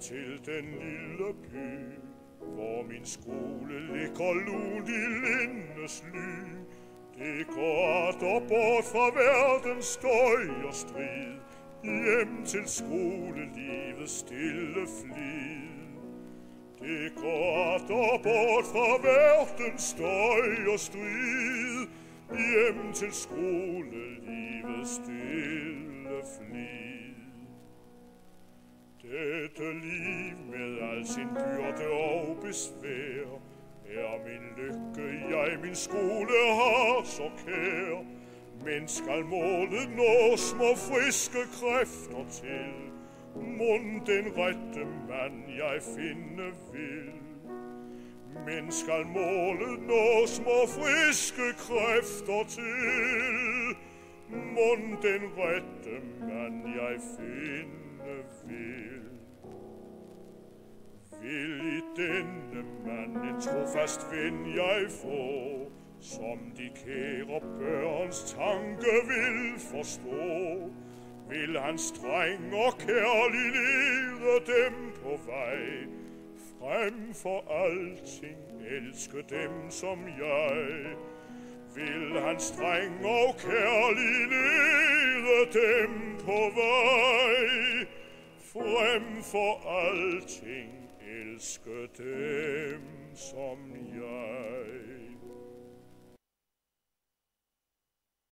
til den lille by, hvor min skole ligger lunt i lindes ly. Det går der bort fra verdens støj og strid, hjem til skolelivets stille flid. Det går der bort fra verdens støj og strid, hjem til skolelivets stille flid. Al sin byrde og besvær, er min lykke, jeg min skole har så kær. Men skal målet nå små friske kræfter til, mund den rette mand jeg finde vil. Men skal målet nå små friske kræfter til, mund den rette mand jeg finde Vil i denne mand en trofast ven jeg få, som de kære børns tanke vil forstå, vil han streng og kærlig lede dem på vej, frem for alting elske dem som jeg. Vil han streng og kærlig lede dem på vej, frem for alting elske dem som jeg.